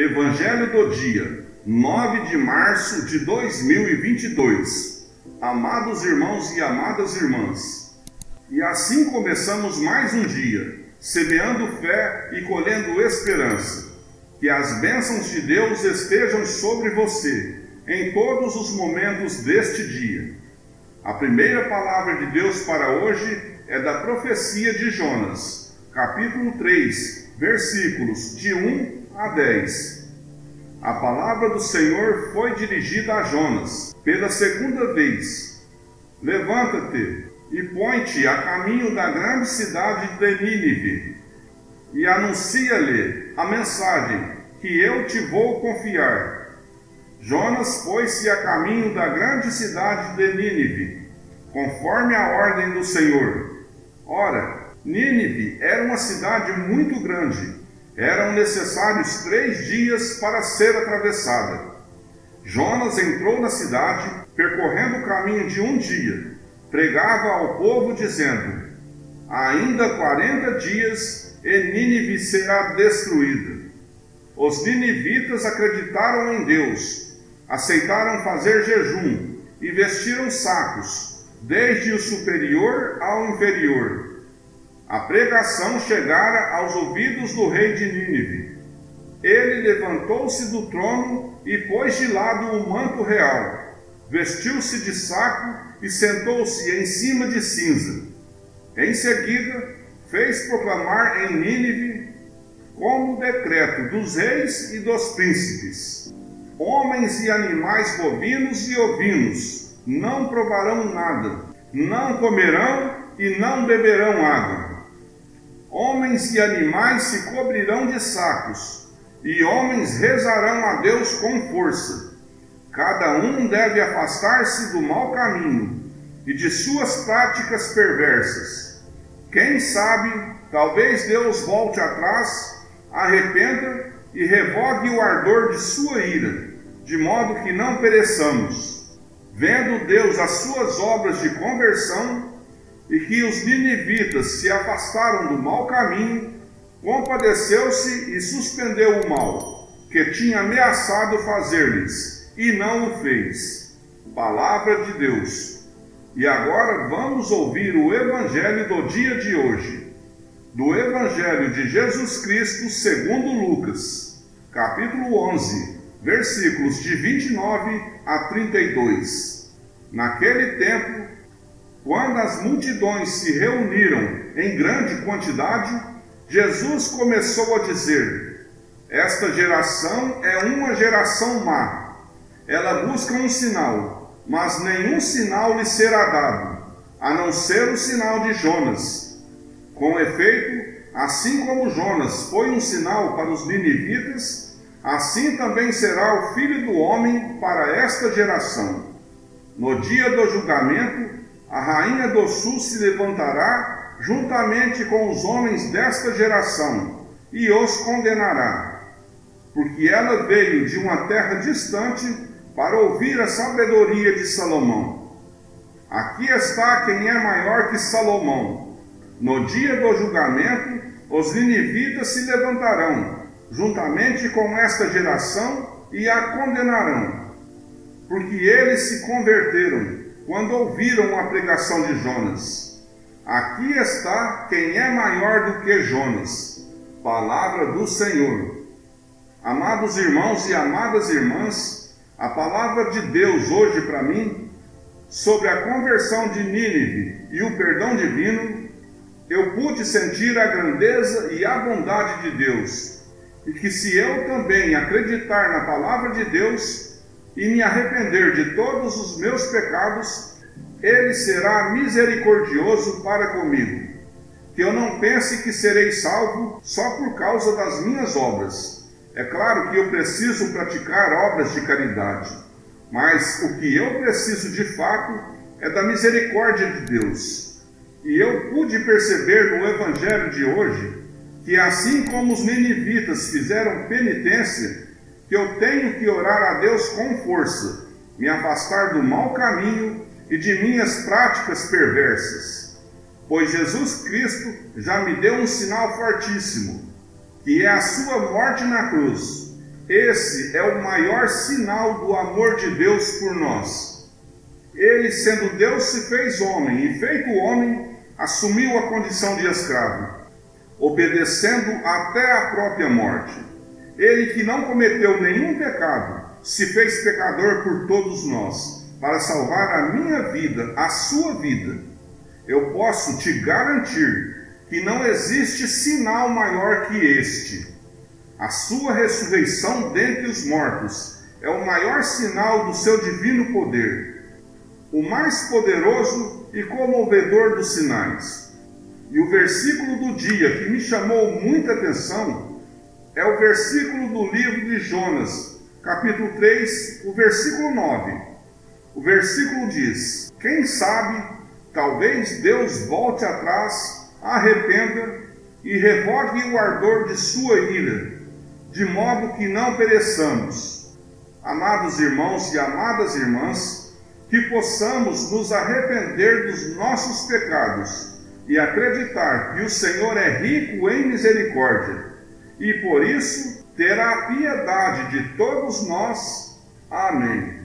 Evangelho do dia, 9 de março de 2022. Amados irmãos e amadas irmãs, e assim começamos mais um dia, semeando fé e colhendo esperança. Que as bênçãos de Deus estejam sobre você em todos os momentos deste dia. A primeira palavra de Deus para hoje é da profecia de Jonas, capítulo 3, versículos de 1 a 10. A palavra do Senhor foi dirigida a Jonas pela segunda vez. Levanta-te e põe-te a caminho da grande cidade de Nínive e anuncia-lhe a mensagem que eu te vou confiar. Jonas pôs-se a caminho da grande cidade de Nínive, conforme a ordem do Senhor. Ora, Nínive era uma cidade muito grande eram necessários três dias para ser atravessada. Jonas entrou na cidade, percorrendo o caminho de um dia. Pregava ao povo, dizendo: Ainda quarenta dias e Nínive será destruída. Os ninivitas acreditaram em Deus, aceitaram fazer jejum e vestiram sacos, desde o superior ao inferior a pregação chegara aos ouvidos do rei de Nínive. Ele levantou-se do trono e pôs de lado o manto real, vestiu-se de saco e sentou-se em cima de cinza. Em seguida, fez proclamar em Nínive, como decreto dos reis e dos príncipes: Homens e animais bovinos e ovinos não provarão nada, não comerão e não beberão água Homens e animais se cobrirão de sacos, e homens rezarão a Deus com força. Cada um deve afastar-se do mau caminho e de suas práticas perversas. Quem sabe, talvez Deus volte atrás, arrependa e revogue o ardor de sua ira, de modo que não pereçamos. Vendo Deus as suas obras de conversão, e que os ninivitas se afastaram do mau caminho, compadeceu-se e suspendeu o mal, que tinha ameaçado fazer-lhes, e não o fez. Palavra de Deus. E agora vamos ouvir o Evangelho do dia de hoje, do Evangelho de Jesus Cristo segundo Lucas, capítulo 11, versículos de 29 a 32. Naquele tempo, quando as multidões se reuniram em grande quantidade, Jesus começou a dizer: Esta geração é uma geração má. Ela busca um sinal, mas nenhum sinal lhe será dado, a não ser o sinal de Jonas. Com efeito, assim como Jonas foi um sinal para os ninivitas, assim também será o filho do homem para esta geração. No dia do julgamento, a rainha do sul se levantará juntamente com os homens desta geração e os condenará, porque ela veio de uma terra distante para ouvir a sabedoria de Salomão. Aqui está quem é maior que Salomão. No dia do julgamento, os ninivitas se levantarão, juntamente com esta geração, e a condenarão, porque eles se converteram quando ouviram a pregação de Jonas. Aqui está quem é maior do que Jonas. Palavra do Senhor. Amados irmãos e amadas irmãs, a palavra de Deus hoje para mim sobre a conversão de Nínive e o perdão divino, eu pude sentir a grandeza e a bondade de Deus. E que se eu também acreditar na palavra de Deus, e me arrepender de todos os meus pecados, ele será misericordioso para comigo. Que eu não pense que serei salvo só por causa das minhas obras. É claro que eu preciso praticar obras de caridade, mas o que eu preciso de fato é da misericórdia de Deus. E eu pude perceber no Evangelho de hoje que, assim como os ninivitas fizeram penitência, que eu tenho que orar a Deus com força, me afastar do mau caminho e de minhas práticas perversas. Pois Jesus Cristo já me deu um sinal fortíssimo, que é a sua morte na cruz, Esse é o maior sinal do amor de Deus por nós. Ele, sendo Deus, se fez homem, e feito homem, assumiu a condição de escravo, obedecendo até a própria morte. Ele que não cometeu nenhum pecado, se fez pecador por todos nós, para salvar a minha vida, a sua vida. Eu posso te garantir que não existe sinal maior que este. A sua ressurreição dentre os mortos é o maior sinal do seu divino poder, o mais poderoso e comovedor dos sinais. E o versículo do dia que me chamou muita atenção é o versículo do livro de Jonas, capítulo 3, o versículo 9. O versículo diz: Quem sabe, talvez Deus volte atrás, arrependa e revogue o ardor de sua ira, de modo que não pereçamos. Amados irmãos e amadas irmãs, que possamos nos arrepender dos nossos pecados e acreditar que o Senhor é rico em misericórdia e por isso terá piedade de todos nós. Amém.